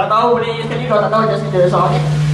Kalau tahu boleh sekali, kalau tak tahu just kita soal ni.